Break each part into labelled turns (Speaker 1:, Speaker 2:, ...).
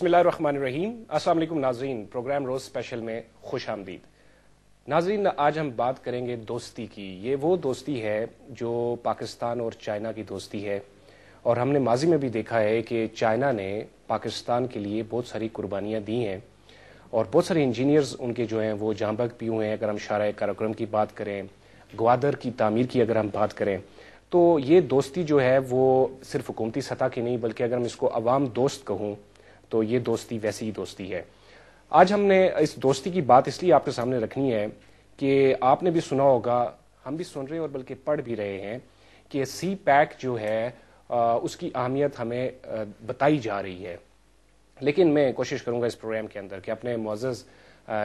Speaker 1: बसमीम अस्सलाम नाजरीन। प्रोग्राम रोज स्पेशल में खुश आमदीद नाजरीन, आज हम बात करेंगे दोस्ती की। ये वो दोस्ती है जो पाकिस्तान और चाइना की दोस्ती है। और हमने माजी में भी देखा है कि चाइना ने पाकिस्तान के लिए बहुत सारी कुर्बानियाँ दी हैं। और बहुत सारे इंजीनियर्स उनके जो हैं वो जांबक भी हुए हैं। अगर हम शारा कार्यक्रम की बात करें, ग्वादर की तामीर की अगर हम बात करें तो ये दोस्ती जो है वो सिर्फ़ हुकूमती सतह की नहीं, बल्कि अगर हम इसको अवाम दोस्त कहूँ तो ये दोस्ती वैसी ही दोस्ती है। आज हमने इस दोस्ती की बात इसलिए आपके सामने रखनी है कि आपने भी सुना होगा, हम भी सुन रहे हैं और बल्कि पढ़ भी रहे हैं कि सी पैक जो है उसकी अहमियत हमें बताई जा रही है। लेकिन मैं कोशिश करूँगा इस प्रोग्राम के अंदर कि अपने मोजज़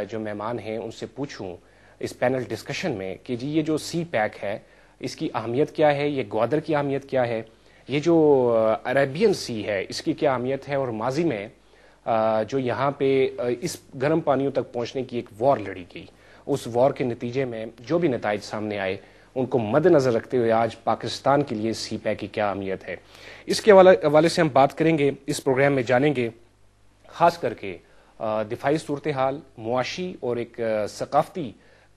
Speaker 1: जो मेहमान हैं, उनसे पूछूँ इस पैनल डिस्कशन में कि जी, ये जो सी पैक है, इसकी अहमियत क्या है? ये ग्वादर की अहमियत क्या है? ये जो अरेबियन सी है, इसकी क्या अहमियत है? और माजी में जो यहाँ पे इस गर्म पानियों तक पहुँचने की एक वॉर लड़ी गई। उस वॉर के नतीजे में जो भी नतज सामने आए, उनको मद्देनजर रखते हुए आज पाकिस्तान के लिए सी पैक की क्या अहमियत है। इसके हवाले से हम बात करेंगे, इस प्रोग्राम में जानेंगे, ख़ास करके दिफाई सूरत हाल, मुआशी और एक सकाफती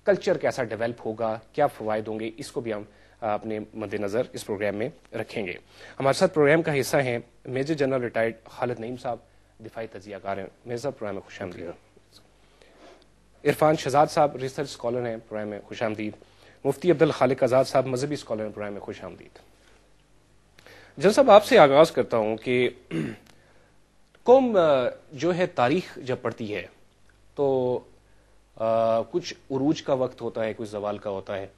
Speaker 1: कल्चर कैसा डेवलप होगा, क्या फ़वाद होंगे, इसको भी हम अपने मद्देनज़र इस प्रोग्राम में रखेंगे। हमारे साथ प्रोग्राम का हिस्सा है major general retired Khalid Naeem sahab. दिफाई तजियाकार हैं। मेरे साथ प्रोग्राम में खुश आमदीद। इरफान शहजाद साहब रिसर्च स्कॉलर हैं प्रोग्राम में खुश आमदीद। मुफ्ती अब्दुल खालिक आज़ाद साहब मजहबी स्कॉलर हैं प्रोग्राम में खुश आमदीद। जन साहब आपसे आगाज़ करता हूँ कि कौम जो है तारीख जब पढ़ती है तो आ, कुछ उरूज का वक्त होता है कुछ जवाल का होता है।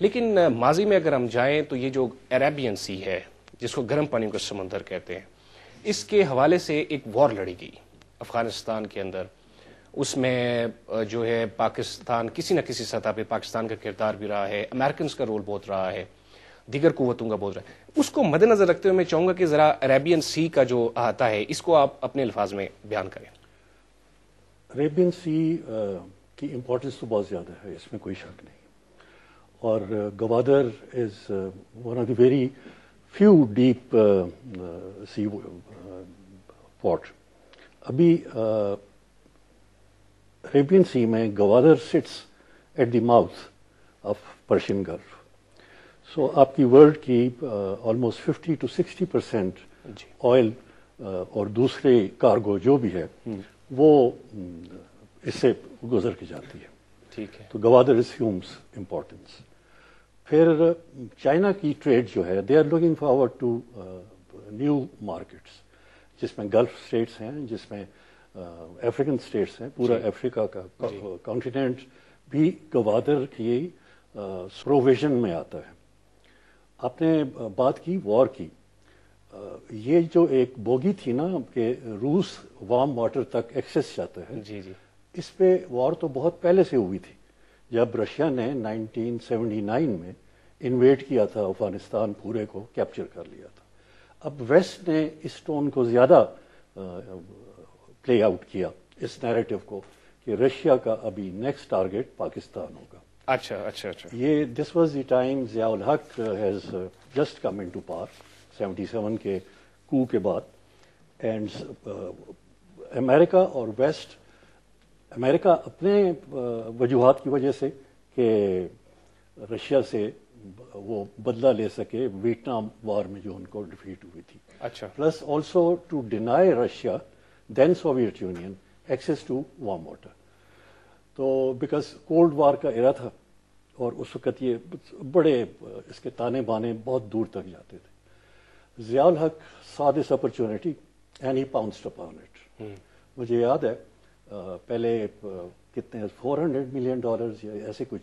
Speaker 1: लेकिन माजी में अगर हम जाएँ तो ये जो अरेबियन सी है जिसको गर्म पानी का समंदर कहते हैं इसके हवाले से एक वॉर लड़ी गई अफ़गानिस्तान के अंदर। उसमें जो है, पाकिस्तान, किसी न किसी सतह पे पाकिस्तान का किरदार भी रहा है अमेरिकन का रोल बहुत रहा है, दीगर कुतों का बहुत रहा है। उसको मद्देनजर रखते हुए मैं चाहूँगा कि जरा अरेबियन सी का जो आता है, इसको आप अपने अल्फाज में बयान करें।
Speaker 2: अरेबियन सी की इम्पोर्टेंस तो बहुत ज़्यादा है, इसमें कोई शक नहीं। और Gwadar is one of the very few deep sea port अभी अरेबियन सी में Gwadar sits at the mouth of Persian gulf so आपकी वर्ल्ड की almost fifty to sixty percent oil और दूसरे कार्गो जो भी है हम्म। वो इससे गुजर के जाती है।
Speaker 1: ठीक है।
Speaker 2: तो गवादर रिस्यूम्स इंपॉर्टेंस फिर चाइना की ट्रेड जो है they are looking forward to new markets जिसमें गल्फ स्टेट्स हैं जिसमें अफ्रीकन uh, स्टेट्स हैं पूरा अफ्रीका का कॉन्टिनेंट भी गवादर की प्रोविज़न uh, में आता है। आपने uh, बात की वॉर की। Uh, ये जो एक बोगी थी ना कि रूस वार्म वाटर तक एक्सेस जाता है
Speaker 1: जी जी।
Speaker 2: इस पे वॉर तो बहुत पहले से हुई थी। जब रशिया ने 1979 में इन्वेट किया था अफ़गानिस्तान पूरे को कैप्चर कर लिया था। अब वेस्ट ने इस टोन को ज़्यादा प्ले आउट किया इस नैरेटिव को कि रशिया का अभी नेक्स्ट टारगेट पाकिस्तान होगा।
Speaker 1: अच्छा अच्छा अच्छा।
Speaker 2: ये this was the time Ziaul Haq has just come into power 77 के कू के बाद। एंड अमेरिका और वेस्ट अमेरिका अपने वजूहत की वजह से कि रशिया से वो बदला ले सके वियतनाम वार में जो उनको डिफीट हुई थी।
Speaker 1: अच्छा।
Speaker 2: Plus also to deny Russia then Soviet Union access to warm water तो बिकॉज़ कोल्ड वार का एरा था और उस वक्त ये बड़े इसके ताने बाने बहुत दूर तक जाते थे। Ziaul Haq saw this opportunity and he upon it मुझे याद है पहले कितने 400 मिलियन डॉलर्स या ऐसे कुछ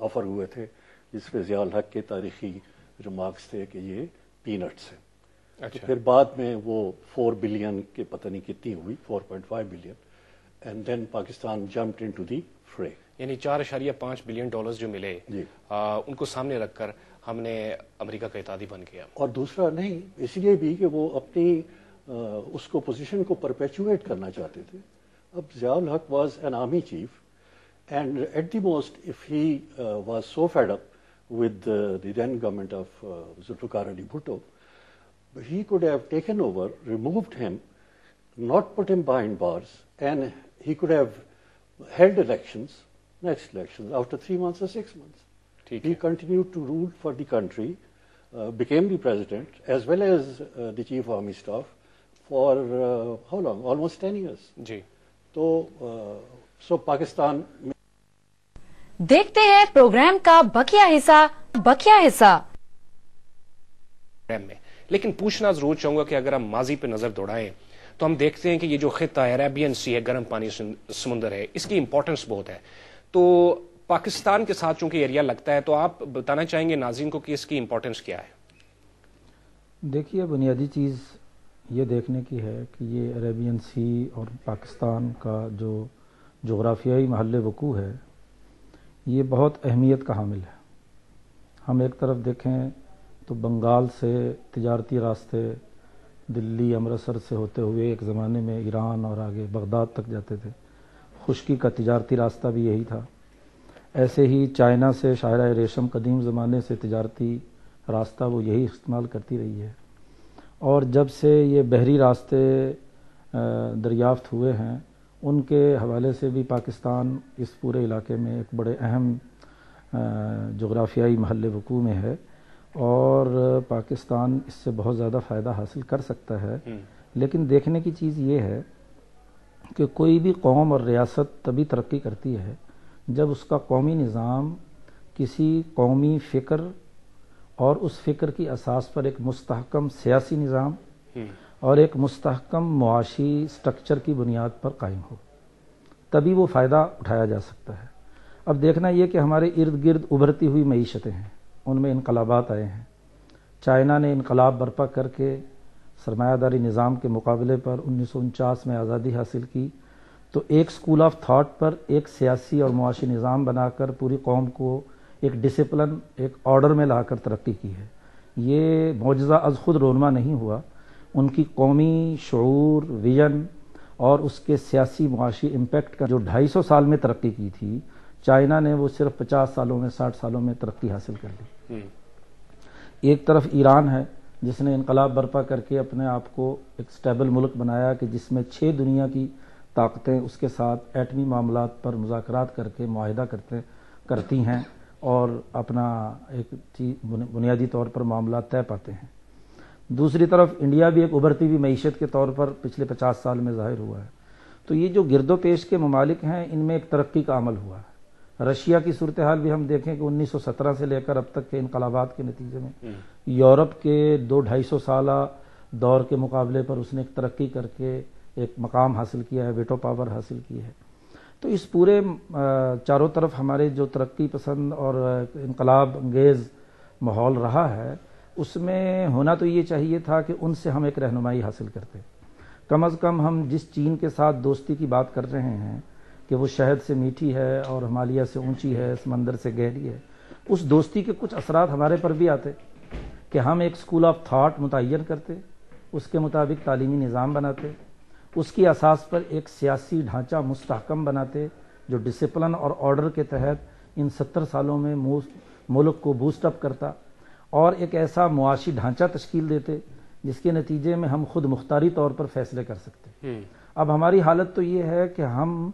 Speaker 2: ऑफ़र हुए थे जिस पे जियाल हक के तारीखी रिमार्क्स थे कि ये पीनट्स हैं। अच्छा। तो फिर बाद में वो फोर बिलियन के पता नहीं कितनी हुई 4.5 billion and then Pakistan jumped into the fray
Speaker 1: यानी चार अशारिया पाँच बिलियन डॉलर्स जो मिले आ, उनको सामने रखकर हमने अमेरिका का इतादी बन गया।
Speaker 2: और दूसरा नहीं इसलिए भी कि वो अपनी आ, उसको पोजीशन को परपेचुएट करना चाहते थे। Ziaul Haq was an army chief, and at the most, if he uh, was so fed up with the, the then government of uh, Zulfikar Ali Bhutto, he could have taken over, removed him, not put him behind bars, and he could have held elections, next elections, after three months or six months. He continued to rule for the country, uh, became the president as well as uh, the chief army staff for uh, how long? Almost 10 years.
Speaker 1: जी
Speaker 2: तो सो पाकिस्तान में
Speaker 3: देखते हैं programme का बकिया हिस्सा बकिया हिस्सा।
Speaker 1: में। लेकिन पूछना ज़रूर चाहूँगा कि अगर हम माजी पे नज़र दौड़ाएँ तो हम देखते हैं कि ये जो खिता है अरेबियन सी है गर्म पानी समुंदर है इसकी इंपॉर्टेंस बहुत है। तो पाकिस्तान के साथ चूँकि एरिया लगता है तो आप बताना चाहेंगे नाजिन को कि इसकी इंपॉर्टेंस क्या है?
Speaker 4: देखिए बुनियादी चीज़ ये देखने की है कि ये अरेबियन सी और पाकिस्तान का जो जोग्राफियाई महल वकू है, ये बहुत अहमियत का हामिल है। हम एक तरफ़ देखें तो बंगाल से तजारती रास्ते दिल्ली, अमृतसर से होते हुए एक ज़माने में ईरान और आगे बगदाद तक जाते थे। खुशकी का तजारती रास्ता भी यही था। ऐसे ही चाइना से शायरा रेशम कदीम ज़माने से तजारती रास्ता वो यही इस्तेमाल करती रही है। और जब से ये बहरी रास्ते दरियाफ्त हुए हैं उनके हवाले से भी पाकिस्तान इस पूरे इलाके में एक बड़े अहम जोग्राफियाई महल वकू में है और पाकिस्तान इससे बहुत ज़्यादा फ़ायदा हासिल कर सकता है हम्म। लेकिन देखने की चीज़ ये है कि कोई भी कौम और रियासत तभी तरक्की करती है जब उसका कौमी निज़ाम किसी कौमी फ़िक्र और उस फ़िक्र की असास पर एक मुस्तहकम सियासी निज़ाम हम्म। और एक मुस्तहकम मुआशी स्ट्रक्चर की बुनियाद पर कायम हो। तभी वो फ़ायदा उठाया जा सकता है। अब देखना यह कि हमारे इर्द गिर्द उभरती हुई मीशतें हैं। उनमें इनकलाबात आए हैं। चाइना ने इनकलाब बर्पा करके सरमायादारी निज़ाम के मुकाबले पर उन्नीस में आज़ादी हासिल की। तो एक स्कूल ऑफ़ थाट पर एक सियासी और मुआशी निज़ाम बनाकर पूरी कौम को एक डिसिप्लिन एक ऑर्डर में लाकर तरक्की की है। ये मुजज़ा अज खुद रोनमा नहीं हुआ। उनकी कौमी शूर विजन और उसके सियासी मुआशी इम्पेक्ट का जो 250 साल में तरक्की की थी चाइना ने वो सिर्फ़ 50 सालों में 60 सालों में तरक्की हासिल कर ली। हम्म। एक तरफ़ ईरान है जिसने इनकलाब बर्पा करके अपने आप को एक स्टेबल मुल्क बनाया कि जिसमें छह दुनिया की ताकतें उसके साथ एटमी मामला पर मुजाकर करके माहिदा करते करती हैं। और अपना एक चीज़ बुनियादी तौर पर मामला तय पाते हैं। दूसरी तरफ़ इंडिया भी एक उभरती हुई मीशत के तौर पर पिछले पचास साल में ज़ाहिर हुआ है। तो ये जो गिरदो पेश के ममालिक हैं इनमें एक तरक्की का अमल हुआ है। रशिया की सूरत हाल भी हम देखें कि 1917 से लेकर अब तक के इनकलाबात के नतीजे में। हम्म। यूरोप के दो ढाई सौ साल दौर के मुकाबले पर उसने एक तरक्की करके एक मकाम हासिल किया है वेटो पावर हासिल की है। तो इस पूरे चारों तरफ़ हमारे जो तरक्की पसंद और इनकलाब अंगेज माहौल रहा है, उसमें होना तो ये चाहिए था कि उनसे हम एक रहनुमाई हासिल करते। कम अज़ कम हम जिस चीन के साथ दोस्ती की बात कर रहे हैं कि वो शहद से मीठी है और हिमालय से ऊँची है, समंदर से गहरी है, उस दोस्ती के कुछ असरात हमारे पर भी आते कि हम एक स्कूल ऑफ़ थाट मुतन करते, उसके मुताबिक तालीमी निज़ाम बनाते उसकी असास पर एक सियासी ढांचा मुस्तकम बनाते जो डिसिप्लिन और ऑर्डर के तहत इन सत्तर सालों में मुल्क को बूस्टअप करता और एक ऐसा मुआशी ढांचा तश्कील देते जिसके नतीजे में हम खुद मुख्तारी तौर पर फैसले कर सकते हम्म। अब हमारी हालत तो ये है कि हम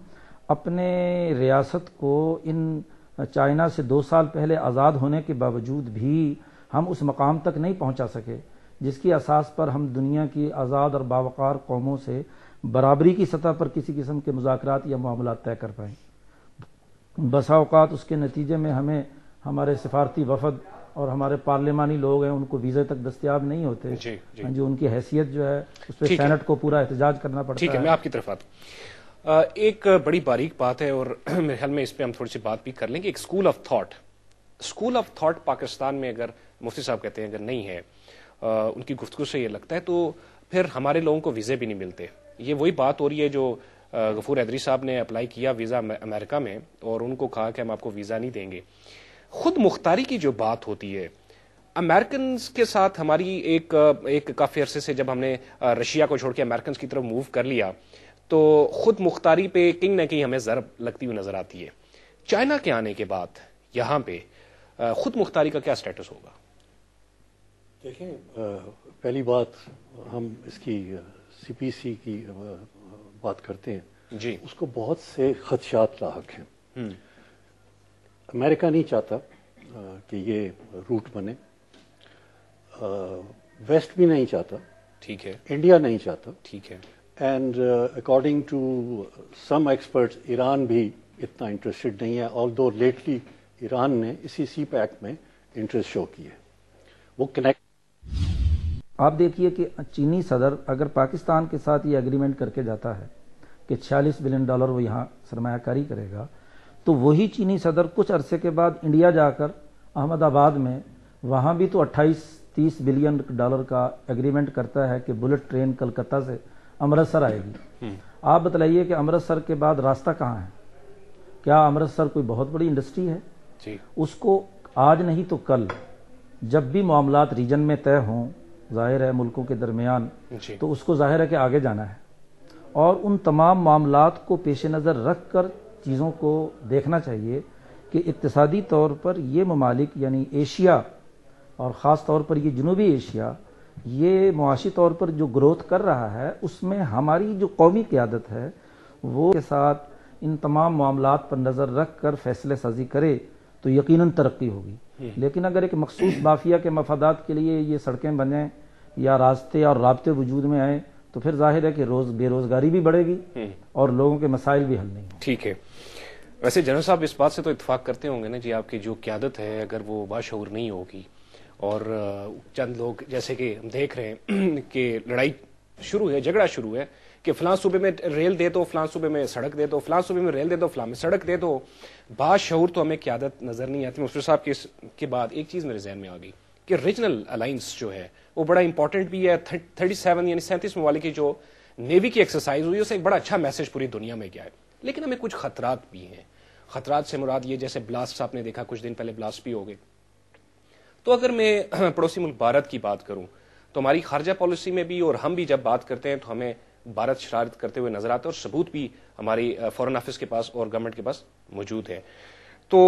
Speaker 4: अपने रियासत को इन चाइना से दो साल पहले आज़ाद होने के बावजूद भी हम उस मकाम तक नहीं पहुँचा सके जिसकी असास पर हम दुनिया की आज़ाद और बावकार कौमों से बराबरी की सतह पर किसी किस्म के मुजाकर या मामला तय कर पाए। बसा अवकात उसके नतीजे में हमें हमारे सिफारती वफद और हमारे पार्लिमानी लोग हैं उनको वीजे तक दस्तियाब नहीं होते। जी, जी। हाँ जो उनकी हैसियत जो है उस पर सैनट को पूरा एहतजाज करना पड़ता
Speaker 1: ठीक है मैं आपकी तरफ़ आता एक बड़ी बारीक बात है और मेरे ख्याल में इस पर हम थोड़ी सी बात भी कर लेंगे। एक school of thought school of thought Pakistan में अगर मुफ्ती साहब कहते हैं अगर नहीं है उनकी गुफ्तु से ये लगता है तो फिर हमारे लोगों को वीजे भी नहीं मिलते। ये वही बात हो रही है जो गफूर हैदरी साहब ने अप्लाई किया वीज़ा अमेरिका में और उनको कहा कि हम आपको वीज़ा नहीं देंगे। खुद मुख्तारी की जो बात होती है अमेरिकन के साथ हमारी एक एक काफ़ी अरसे से जब हमने रशिया को छोड़ के अमेरिकन की तरफ़ मूव कर लिया तो खुद मुख्तारी पे कहीं ना कहीं हमें जरब लगती हुई नज़र आती है। चाइना के आने के बाद, यहाँ पे खुद मुख्तारी का क्या स्टेटस होगा?
Speaker 2: देखें पहली बात, हम इसकी सीपीसी की बात करते हैं
Speaker 1: जी।
Speaker 2: उसको बहुत से खदशात लाक हैं। अमेरिका नहीं चाहता कि ये रूट बने। वेस्ट भी नहीं चाहता।
Speaker 1: ठीक है।
Speaker 2: इंडिया नहीं चाहता।
Speaker 1: ठीक है।
Speaker 2: And according to some experts Iran भी इतना इंटरेस्टेड नहीं है ऑल दो लेटली ईरान ने इसी सी पैक में इंटरेस्ट शो किया वो कनेक्ट
Speaker 4: आप देखिए कि चीनी सदर अगर पाकिस्तान के साथ ये एग्रीमेंट करके जाता है कि 46 बिलियन डॉलर वो यहाँ सरमायाकारी करेगा तो वही चीनी सदर कुछ अरसे के बाद इंडिया जाकर अहमदाबाद में वहाँ भी तो 28 30 बिलियन डॉलर का एग्रीमेंट करता है कि बुलेट ट्रेन कलकत्ता से अमृतसर आएगी। आप बताइए कि अमृतसर के बाद रास्ता कहाँ है? क्या अमृतसर कोई बहुत बड़ी इंडस्ट्री है?
Speaker 1: जी।
Speaker 4: उसको आज नहीं तो कल जब भी मामला रीजन में तय हों ज़ाहिर है मुल्कों के दरमियान। तो उसको ज़ाहिर है कि आगे जाना है। और उन तमाम मामला को पेश नज़र रख कर चीज़ों को देखना चाहिए कि इकतसादी तौर पर ये ममालिक यानी एशिया और ख़ास तौर पर ये जनूबी एशिया ये मुआशी तौर पर जो ग्रोथ कर रहा है उसमें हमारी जो कौमी क्यादत है वो के साथ इन तमाम मामला पर नज़र रख कर फैसले साजी करे तो यकीनन तरक्की होगी। लेकिन अगर एक मखसूस माफिया के मफादात के लिए ये सड़कें बने या रास्ते और रबते वजूद में आए तो फिर ज़ाहिर है कि रोज बेरोजगारी भी बढ़ेगी और लोगों के मसाइल भी हल नहीं होंगे।
Speaker 1: ठीक है। वैसे जनरल साहब इस बात से तो इतफाक करते होंगे ना जी आपकी जो क्यादत है अगर वो बाशूर नहीं होगी और चंद लोग जैसे कि हम देख रहे हैं कि लड़ाई शुरू है झगड़ा शुरू है कि फलां सूबे में रेल दे दो फलां सूबे में सड़क दे दो फलां सूबे में रेल दे दो फलां में सड़क दे दो बाशूर तो हमें क्यादत नज़र नहीं आती। मुफ्ती साहब के के बाद एक चीज़ मेरे जहन में आ गई कि रीजनल अलायंस जो है, वो बड़ा इंपॉर्टेंट भी है। थर्टी सेवन यानी सैंतीस ममालिक जो नेवी की एक्सरसाइज हुई उससे एक बड़ा अच्छा मैसेज पूरी दुनिया में गया है। लेकिन हमें कुछ खतरात भी हैं। खतरात से मुराद ये, जैसे ब्लास्ट आपने देखा, कुछ दिन पहले ब्लास्ट भी हो गए। तो अगर मैं पड़ोसी मुल्क भारत की बात करूँ तो हमारी खारजा पॉलिसी में भी और हम भी जब बात करते हैं तो हमें भारत शरारत करते हुए नज़र आता है और सबूत भी हमारी फॉरेन ऑफ़िस के पास और गवर्नमेंट के पास मौजूद है। तो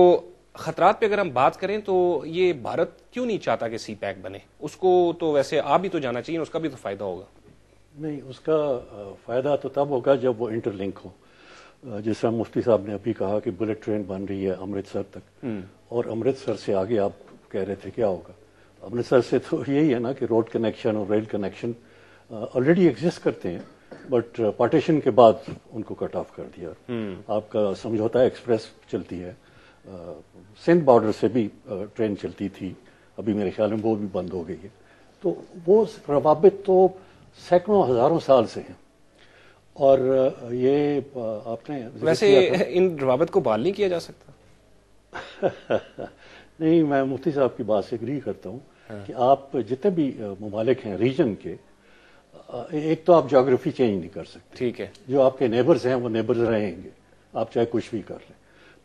Speaker 1: खतरात पे अगर हम बात करें तो ये भारत क्यों नहीं चाहता कि सी पैक बने? उसको तो वैसे आप भी तो जाना चाहिए उसका भी तो फ़ायदा होगा।
Speaker 2: नहीं उसका फ़ायदा तो तब होगा जब वो इंटरलिंक हो। जिस तरह मुफ्ती साहब ने अभी कहा कि बुलेट ट्रेन बन रही है अमृतसर तक। और अमृतसर से आगे आप कह रहे थे क्या होगा? अमृतसर से तो यही है ना कि रोड कनेक्शन और रेल कनेक्शन ऑलरेडी एग्जिस्ट करते हैं बट पार्टीशन के बाद उनको कट ऑफ़ कर दिया। आपका समझौता एक्सप्रेस चलती है। सिंध बॉर्डर से भी ट्रेन चलती थी। अभी मेरे ख्याल में वो भी बंद हो गई है। तो वो रवाबित तो सैकड़ों हज़ारों साल से हैं। और ये आपने
Speaker 1: वैसे इन रवाबत को बहाल नहीं किया जा सकता?
Speaker 2: नहीं मैं मुफ्ती साहब की बात से एग्री करता हूँ कि आप जितने भी ममालिक हैं रीजन के एक तो आप जोग्राफी चेंज नहीं कर सकते।
Speaker 1: ठीक है।
Speaker 2: जो आपके नेबर्स हैं वो नेबर्स रहेंगे। आप चाहे कुछ भी कर लें।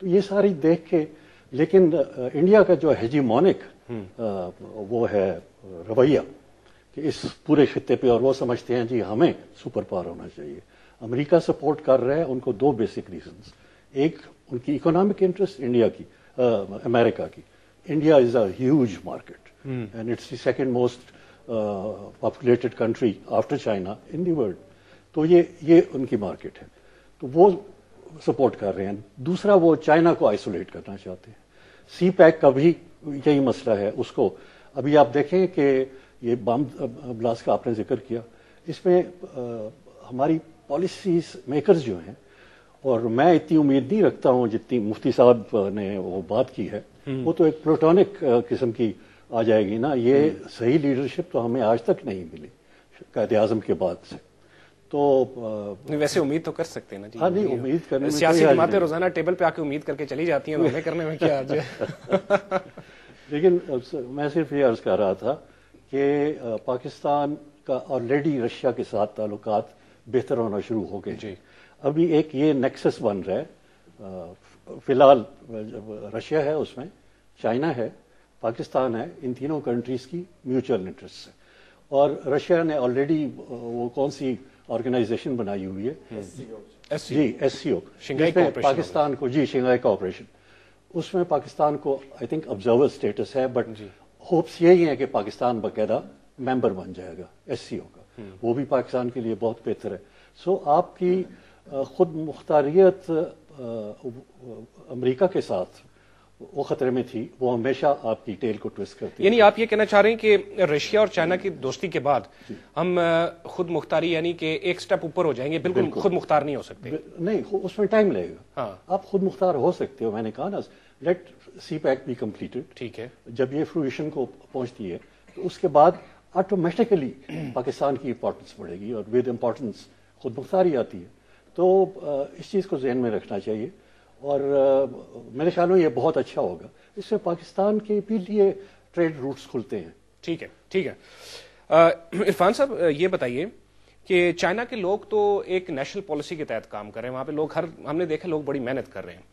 Speaker 2: तो ये सारी देख के लेकिन इंडिया का जो हेजीमोनिक वो है रवैया कि इस पूरे खत्े पे और वो समझते हैं जी हमें सुपर पावर होना चाहिए। अमेरिका सपोर्ट कर रहा है उनको दो बेसिक रीजंस। एक उनकी इकोनॉमिक इंटरेस्ट इंडिया की अमेरिका की। India is a huge market. And it's the second most populated country after China in the world तो ये ये उनकी मार्केट है। तो वो सपोर्ट कर रहे हैं। दूसरा वो चाइना को आइसोलेट करना चाहते हैं। सी पैक का भी यही मसला है। उसको अभी आप देखें कि ये बम ब्लास्ट का आपने ज़िक्र किया। इसमें अ, हमारी पॉलिसी मेकर्स जो हैं और मैं इतनी उम्मीद नहीं रखता हूँ जितनी मुफ्ती साहब ने वो बात की है। वो तो एक प्रोटोनिक किस्म की आ जाएगी ना। ये सही लीडरशिप तो हमें आज तक नहीं मिली कायद आज़म के बाद से। तो
Speaker 1: नहीं, वैसे उम्मीद तो कर सकते हैं ना जी
Speaker 2: हाँ, नहीं, उम्मीद करने में
Speaker 1: सियासी जमातें रोज़ाना टेबल पे आके उम्मीद करके चली जाती हैं हमें करने में क्या है?
Speaker 2: लेकिन मैं सिर्फ़ ये अर्ज़ कर रहा था कि पाकिस्तान का ऑलरेडी रशिया के साथ ताल्लुक बेहतर होना शुरू हो गए
Speaker 1: जी।
Speaker 2: अभी एक ये नेक्सस बन रहा है फ़िलहाल रशिया है उसमें चाइना है पाकिस्तान है इन तीनों कंट्रीज़ की म्यूचुअल इंटरेस्ट है। और रशिया ने ऑलरेडी वो कौन सी ऑर्गेनाइजेशन बनाई हुई है।
Speaker 1: SCO
Speaker 2: जी एस सी ओ पाकिस्तान को जी शंघाई कोऑपरेशन उसमें पाकिस्तान को आई थिंक ऑब्जर्वर स्टेटस है बट होप्स यही है कि पाकिस्तान बकायदा मेंबर बन जाएगा एस सी ओ का। वो भी पाकिस्तान के लिए बहुत बेहतर है। सो आपकी खुद मुख्तारियत अमेरिका के साथ वो खतरे में थी। वो हमेशा आपकी टेल को ट्विस्ट करती
Speaker 1: यानी आप ये कहना चाह रहे हैं कि रशिया और चाइना की दोस्ती के बाद हम खुद मुख्तारी यानी कि एक स्टेप ऊपर हो जाएँगे। बिल्कुल, बिल्कुल। खुद मुख्तार नहीं हो सकते।
Speaker 2: नहीं उसमें टाइम लगेगा। हाँ। आप खुद मुख्तार हो सकते हो मैंने कहा ना let CPEC be completed
Speaker 1: ठीक है।
Speaker 2: जब ये फ्रूशन को पहुँचती है तो उसके बाद ऑटोमेटिकली पाकिस्तान की इंपॉर्टेंस बढ़ेगी और विद इंपॉर्टेंस खुद मुख्तारी आती है। तो इस चीज़ को जहन में रखना चाहिए। और मेरे ख्याल में ये बहुत अच्छा होगा। इससे पाकिस्तान के भी लिए ट्रेड रूट्स खुलते हैं।
Speaker 1: ठीक है ठीक है। इरफान साहब ये बताइए कि चाइना के लोग तो एक नेशनल पॉलिसी के तहत काम कर रहे हैं। वहाँ पे लोग हर हमने देखा लोग बड़ी मेहनत कर रहे हैं।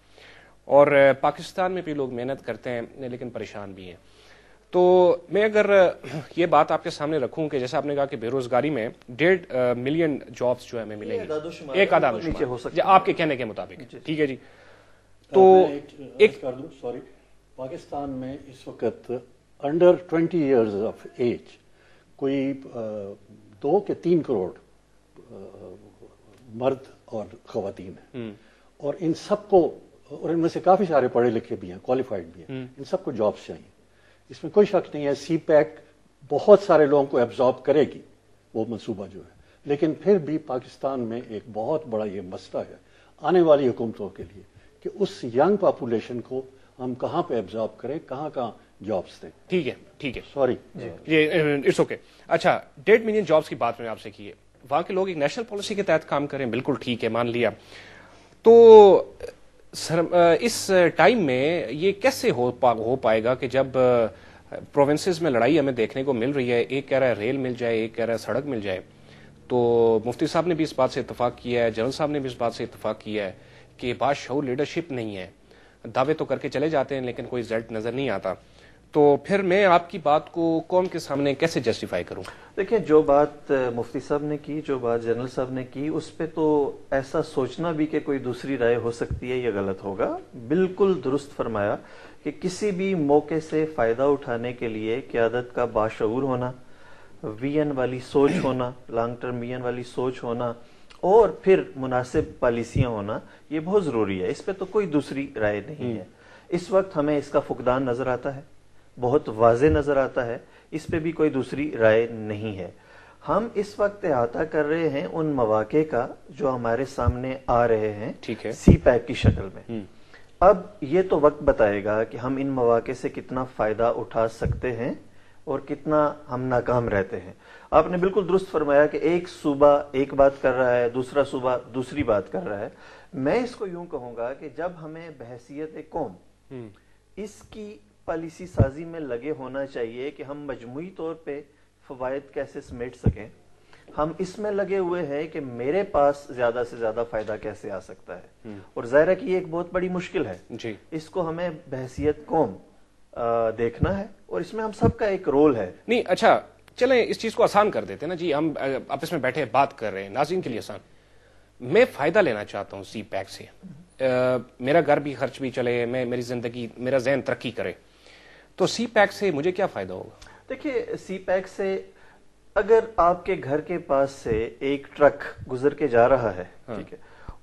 Speaker 1: और पाकिस्तान में भी लोग मेहनत करते हैं लेकिन परेशान भी हैं। तो मैं अगर ये बात आपके सामने रखूँ कि जैसे आपने कहा कि बेरोजगारी में डेढ़ मिलियन जॉब्स जो है हमें मिलेंगे। एक आधा आपके कहने के मुताबिक। ठीक है जी।
Speaker 2: तो एक कर दूँ सॉरी पाकिस्तान में इस वक्त under twenty years of age कोई दो के तीन करोड़ मर्द और खातन है। हम्म। और इन सबको और इनमें से काफ़ी सारे पढ़े लिखे भी हैं क्वालिफाइड भी हैं। हम्म। इन सबको जॉब्स चाहिए। इसमें कोई शक नहीं है सी पैक बहुत सारे लोगों को एब्जॉर्ब करेगी वो मंसूबा जो है। लेकिन फिर भी पाकिस्तान में एक बहुत बड़ा ये मसला है आने वाली हुकूमतों के लिए। कि उस यंग पॉपुलेशन को हम कहाँ पे एब्जॉर्ब करें कहाँ कहाँ जॉब्स दें।
Speaker 1: ठीक है ठीक है।
Speaker 2: सॉरी
Speaker 1: ये इट्स ओके अच्छा डेढ़ मिलियन जॉब्स की बात मैंने आपसे की है। वहाँ के लोग एक नेशनल पॉलिसी के तहत काम करें बिल्कुल ठीक है मान लिया। तो सर इस टाइम में ये कैसे हो पा, हो पाएगा कि जब प्रोविंसेस में लड़ाई हमें देखने को मिल रही है एक कह रहा है रेल मिल जाए एक कह रहा है सड़क मिल जाए तो मुफ्ती साहब ने भी इस बात से इतफाक किया है जनरल साहब ने भी इस बात से इतफाक किया है। कि बादशाह लीडरशिप नहीं है। दावे तो करके चले जाते हैं, लेकिन कोई रिज़ल्ट नज़र नहीं आता। तो फिर मैं आपकी बात को कौम के सामने कैसे जस्टिफाई करूँ?
Speaker 5: देखिए, जो बात मुफ्ती साहब ने की, जो बात जनरल साहब ने की, उस पर तो ऐसा सोचना भी कि कोई दूसरी राय हो सकती है, ये गलत होगा। बिल्कुल दुरुस्त फरमाया कि किसी भी मौके से फ़ायदा उठाने के लिए क्यादत का बाशूर होना, वीएन वाली सोच होना लॉन्ग टर्म वीएन वाली सोच होना और फिर मुनासिब पॉलिसियाँ होना ये बहुत ज़रूरी है। इस पर तो कोई दूसरी राय नहीं है। इस वक्त हमें इसका फुकदान नज़र आता है। बहुत वाजे नज़र आता है। इस पे भी कोई दूसरी राय नहीं है। हम इस वक्त अहाता कर रहे हैं उन मौाक़े का जो हमारे सामने आ रहे हैं
Speaker 1: ठीक है।
Speaker 5: सी पैक की शक्ल में। हम्म। अब ये तो वक्त बताएगा कि हम इन मौाक़े से कितना फ़ायदा उठा सकते हैं। और कितना हम नाकाम रहते हैं। आपने बिल्कुल दुरुस्त फरमाया कि एक सूबा एक बात कर रहा है दूसरा सूबा दूसरी बात कर रहा है। मैं इसको यूँ कहूँगा कि जब हमें बहसीत कौम हम्म। इसकी पॉलिसी साजी में लगे होना चाहिए कि हम मजमू तौर पर फवायद कैसे समेट सकें हम इसमें लगे हुए हैं कि मेरे पास ज़्यादा से ज़्यादा फ़ायदा कैसे आ सकता है। हम्म। और ज़ाहिर है कि ये एक बहुत बड़ी मुश्किल है।
Speaker 1: जी।
Speaker 5: इसको हमें बहसीत कौम देखना है और इसमें हम सबका एक रोल है।
Speaker 1: नहीं अच्छा चलें इस चीज़ को आसान कर देते ना जी। हम आपस में बैठे बात कर रहे हैं नाजिन के लिए आसान। मैं फ़ायदा लेना चाहता हूँ सी पैक से। आ, मेरा घर भी खर्च भी चले मैं मेरी ज़िंदगी मेरा जहन तरक्की करे। तो सी पैक से मुझे क्या फ़ायदा होगा?
Speaker 5: देखिए सी पैक से अगर आपके घर के पास से एक ट्रक गुजर के जा रहा है हाँ। ठीक है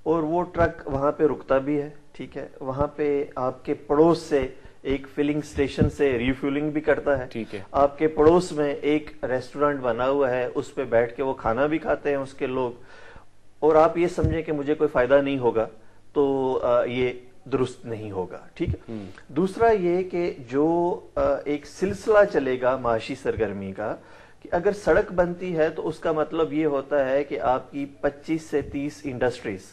Speaker 5: और वो ट्रक वहाँ पे रुकता भी है ठीक है वहाँ पे आपके पड़ोस से एक फिलिंग स्टेशन से रिफ्यूलिंग भी करता है।
Speaker 1: ठीक है।
Speaker 5: आपके पड़ोस में एक रेस्टोरेंट बना हुआ है उस पर बैठ के वो खाना भी खाते हैं उसके लोग। और आप ये समझें कि मुझे कोई फ़ायदा नहीं होगा तो ये दुरुस्त नहीं होगा ठीक है? हम्म। दूसरा ये कि जो एक सिलसिला चलेगा माशी सरगर्मी का कि अगर सड़क बनती है तो उसका मतलब ये होता है कि आपकी 25 से 30 इंडस्ट्रीज़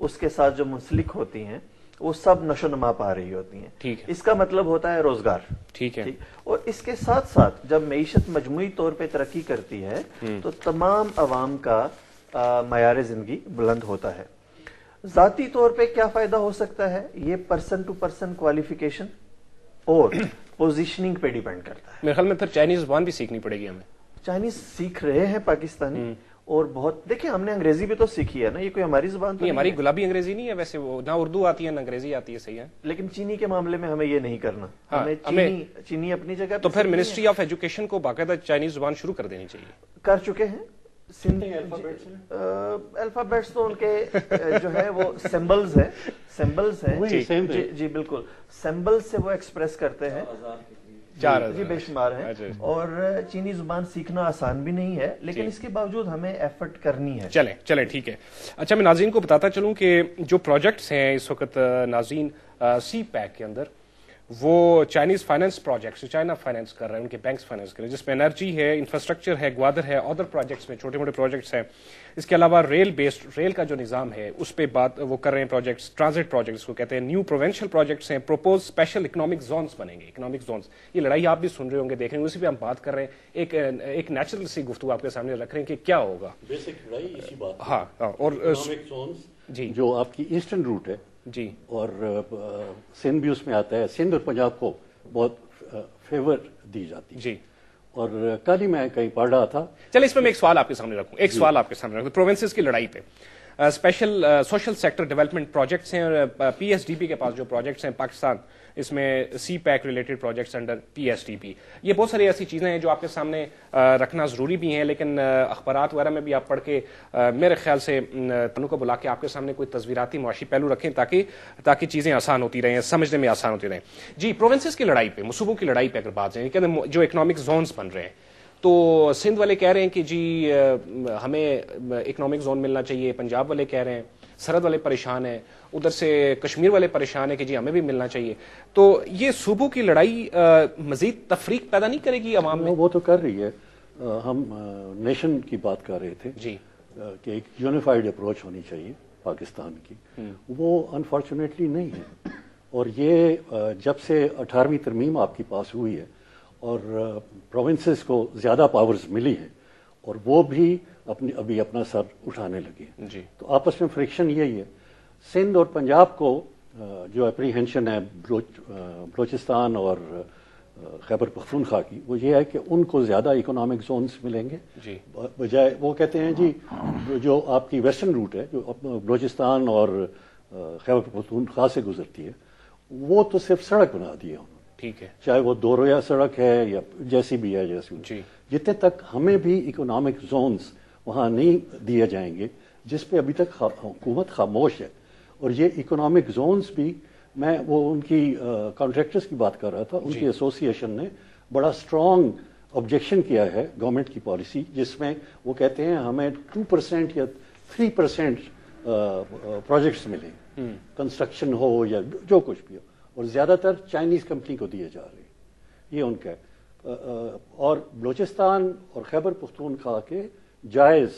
Speaker 5: उसके साथ जो मुंसलिक होती हैं वो सब नशो नमा पा रही होती हैं।
Speaker 1: ठीक है।
Speaker 5: इसका मतलब होता है रोज़गार।
Speaker 1: ठीक है। ठीक?
Speaker 5: और इसके साथ साथ जब मीशत मजमू तौर पर तरक्की करती है हम्म। तो तमाम अवाम का मैार ज़िंदगी बुलंद होता है। जाती तौर पे क्या फ़ायदा हो सकता है? ये पर्सन टू पर्सन क्वालिफिकेशन और पोजीशनिंग पे डिपेंड करता है।
Speaker 1: मेरे ख्याल में फिर चाइनीज़ जबान भी सीखनी पड़ेगी हमें।
Speaker 5: चाइनीज़ सीख रहे हैं पाकिस्तानी। हम्म। और बहुत देखिए हमने अंग्रेज़ी भी तो सीखी है ना ये कोई हमारी ज़ुबान
Speaker 1: तो नहीं हमारी गुलाबी अंग्रेज़ी नहीं है वैसे वो ना उर्दू आती है ना अंग्रेज़ी आती है सही है।
Speaker 5: लेकिन चीनी के मामले में हमें ये नहीं करना। हाँ, हमें चीनी हमें, चीनी अपनी जगह
Speaker 1: तो फिर मिनिस्ट्री ऑफ़ एजुकेशन को बाकायदा चाइनीज़ ज़ुबान शुरू कर देनी चाहिए।
Speaker 5: कर चुके हैं। अल्फाबेट्स तो उनके जो है वो सिंबल्स है। सिंबल्स है।
Speaker 2: जी,
Speaker 5: बिल्कुल। सिंबल्स से वो एक्सप्रेस करते हैं।
Speaker 1: चार
Speaker 5: जी बेशुमार है।
Speaker 1: अच्छा।
Speaker 5: और चीनी ज़ुबान सीखना आसान भी नहीं है लेकिन इसके बावजूद हमें एफर्ट करनी है।
Speaker 1: चले चले ठीक है। अच्छा मैं नाजीन को बताता चलूँ कि जो प्रोजेक्ट्स हैं इस वक्त नाजीन सी पैक के अंदर वो चाइनीज़ फाइनेंस प्रोजेक्ट्स जो चाइना फाइनेंस कर रहे हैं उनके बैंक्स फाइनेंस कर रहे हैं जिसमें एनर्जी है इंफ्रास्ट्रक्चर है ग्वादर है अदर प्रोजेक्ट्स में छोटे मोटे प्रोजेक्ट्स हैं। इसके अलावा रेल बेस्ड रेल का जो निज़ाम है उस पर बात वो कर रहे हैं प्रोजेक्ट्स ट्रांजिट प्रोजेक्ट्स को कहते हैं न्यू प्रोवेंशियल प्रोजेक्ट्स हैं प्रोपोज स्पेशल इकोनॉमिक जोन्स बनेंगे इकोनॉमिक जोन्स ये लड़ाई आप भी सुन रहे होंगे देख रहे हैं उसी पर हम बात कर रहे हैं। एक एक नेचुरल सी गुफ्तु आपके सामने रख रहे हैं कि क्या होगा।
Speaker 2: बेसिक लड़ाई इसी बात
Speaker 1: हाँ हाँ, और जी।
Speaker 2: जो आपकी ईस्टर्न रूट है
Speaker 1: जी।
Speaker 2: और सिंध भी उसमें आता है। सिंध और पंजाब को बहुत फेवर दी जाती है।
Speaker 1: जी।
Speaker 2: और कल ही मैं कहीं पढ़ रहा था।
Speaker 1: चलिए इसमें मैं एक सवाल आपके सामने रखूँ। एक सवाल आपके सामने रखूँ। प्रोविंसेस की लड़ाई पे। Special social sector development projects हैं और पीएसडीपी के पास जो प्रोजेक्ट्स हैं पाकिस्तान इसमें CPEC related projects under PSDP ये बहुत सारी ऐसी चीज़ें हैं जो आपके सामने अ, रखना ज़रूरी भी हैं लेकिन अखबार वगैरह में भी आप पढ़ के मेरे ख्याल से तनु को बुला के आपके सामने कोई तस्वीराती मुआशी पहलू रखें ताकि ताकि चीज़ें आसान होती रहें समझने में आसान होती रहें। जी प्रोविंसेस की लड़ाई पे मुसूबों की लड़ाई पे अगर बात हैं जो इकोनॉमिक जोन्स बन रहे हैं तो सिंध वाले कह रहे हैं कि जी हमें इकोनॉमिक जोन मिलना चाहिए पंजाब वाले कह रहे हैं सरहद वाले परेशान हैं उधर से कश्मीर वाले परेशान हैं कि जी हमें भी मिलना चाहिए। तो ये सूबों की लड़ाई मजीद तफरीक पैदा नहीं करेगी अवाम में?
Speaker 2: वो वो तो कर रही है। हम नेशन की बात कर रहे थे
Speaker 1: जी।
Speaker 2: कि एक यूनिफाइड अप्रोच होनी चाहिए पाकिस्तान की। वो अनफॉर्चुनेटली नहीं है। और ये जब से अठारहवीं तरमीम आपके पास हुई है और प्रोविंसेस को ज़्यादा पावर्स मिली है और वो भी अपनी अभी अपना सर उठाने लगे हैं।
Speaker 1: जी।
Speaker 2: तो आपस में फ्रिक्शन यही है। सिंध और पंजाब को जो अप्रीहेंशन है बलोच बलोचिस्तान और खैबर पख्तूनख्वा की वो ये है कि उनको ज़्यादा इकोनॉमिक जोन्स मिलेंगे।
Speaker 1: जी।
Speaker 2: बजाय वो कहते हैं जी जो आपकी वेस्टर्न रूट है जो बलोचिस्तान और खैबर पख्तूनख्वा से गुजरती है वो तो सिर्फ़ सड़क बना दी है उन्होंने।
Speaker 1: ठीक है।
Speaker 2: चाहे वो दो रोया सड़क है या जैसी भी है जैसी
Speaker 1: जी।
Speaker 2: जितने तक हमें भी इकोनॉमिक जोन्स वहाँ नहीं दिए जाएँगे जिस पे अभी तक हुकूमत खामोश है और ये इकोनॉमिक जोन्स भी मैं वो उनकी कॉन्ट्रैक्टर्स की बात कर रहा था उनकी एसोसिएशन ने बड़ा स्ट्रॉन्ग ऑब्जेक्शन किया है गवर्नमेंट की पॉलिसी जिसमें वो कहते हैं हमें टू परसेंट या थ्री परसेंट प्रोजेक्ट्स मिले। कंस्ट्रक्शन हो या जो कुछ भी हो। और ज़्यादातर चाइनीज़ कंपनी को दिए जा रहे हैं। ये उनका है और बलूचिस्तान और खैबर पख्तूनख्वा के जायज़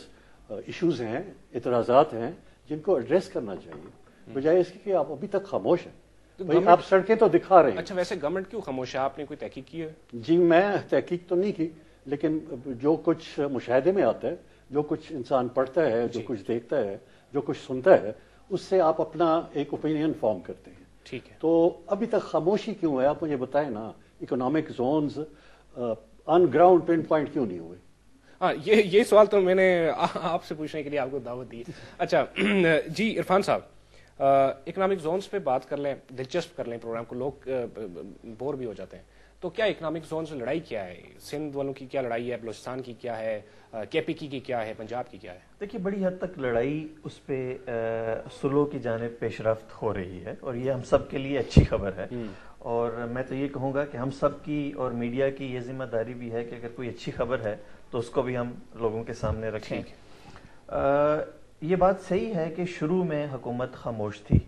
Speaker 2: इश्यूज़ हैं इतराज़ात हैं जिनको एड्रेस करना चाहिए। बजाय इसके कि आप अभी तक खामोश हैं।
Speaker 1: तो
Speaker 2: भाई आप सड़कें तो दिखा रहे हैं।
Speaker 1: अच्छा वैसे गवर्नमेंट क्यों खामोश है? आपने कोई तहकीक की है?
Speaker 2: जी मैं तहकीक तो नहीं की लेकिन जो कुछ मुशाहदे में आता है जो कुछ इंसान पढ़ता है जो कुछ देखता है जो कुछ सुनता है उससे आप अपना एक ओपिनियन फॉर्म करते हैं।
Speaker 1: ठीक है।
Speaker 2: तो अभी तक खामोशी क्यों है? आप मुझे बताएँ ना economic zones on ground pinpoint क्यों नहीं हुए?
Speaker 1: हाँ ये ये सवाल तो मैंने आपसे पूछने के लिए आपको दावत दी। अच्छा जी इरफान साहब इकोनॉमिक जोन्स पे बात कर लें दिलचस्प कर लें प्रोग्राम को लोग बोर भी हो जाते हैं। तो क्या इकोनॉमिक जोन से लड़ाई क्या है? सिंध वालों की क्या लड़ाई है? बलूचिस्तान की क्या है? केपीकी की क्या है? पंजाब की क्या है?
Speaker 5: देखिए बड़ी हद तक लड़ाई उस पर सुलो की जाने पेशरफ्त हो रही है और ये हम सब के लिए अच्छी खबर है। और मैं तो ये कहूँगा कि हम सब की और मीडिया की ये ज़िम्मेदारी भी है कि अगर कोई अच्छी खबर है तो उसको भी हम लोगों के सामने रखें। ये बात सही है कि शुरू में हुकूमत खामोश थी।